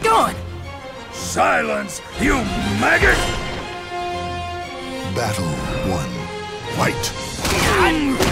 it going? Silence, you maggot! Battle one. Fight. Behave!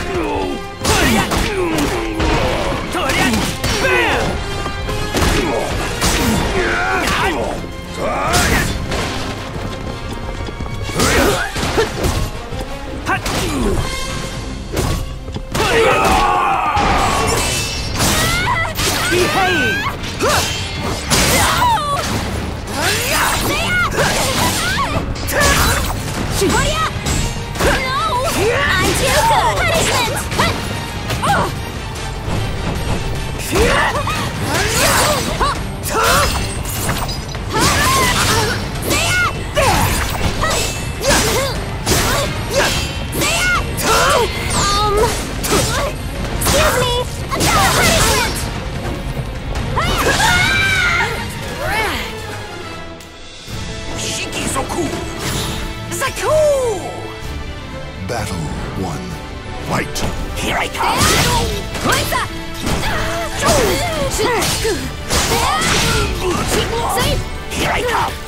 Shoot. Fight. Here I come! Here I come!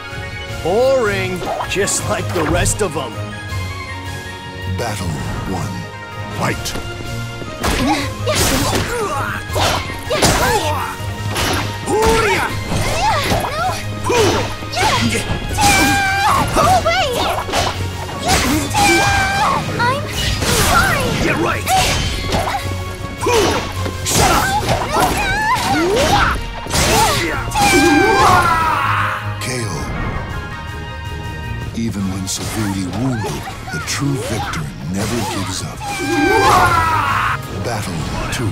Boring, just like the rest of them. Battle one. Fight. Even when severely wounded, the true victor never gives up. Battle two.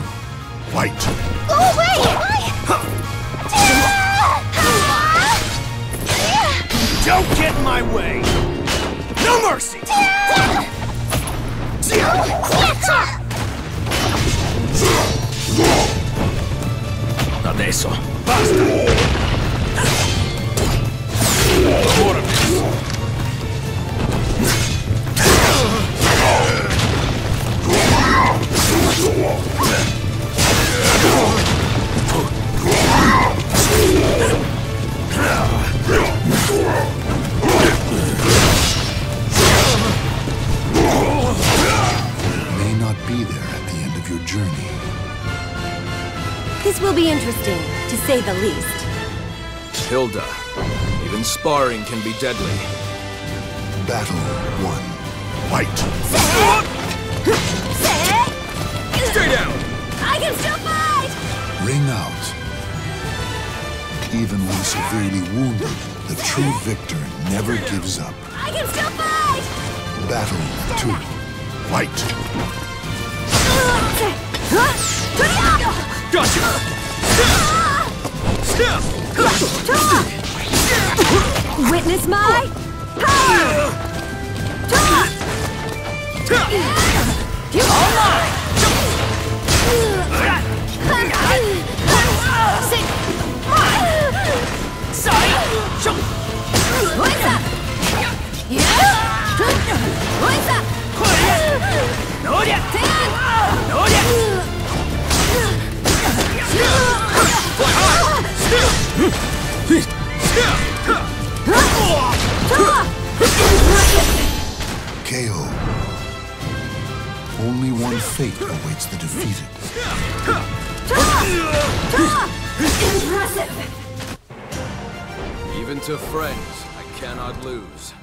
Fight. Oh, wait! Don't get in my way! No mercy! This will be interesting, to say the least. Hilda, even sparring can be deadly. Battle one. Fight. Even when severely wounded, the true victor never gives up. I can still fight! Battle two. Fight. Gotcha! Witness my... KO. Fate awaits the defeated. Even to friends, I cannot lose.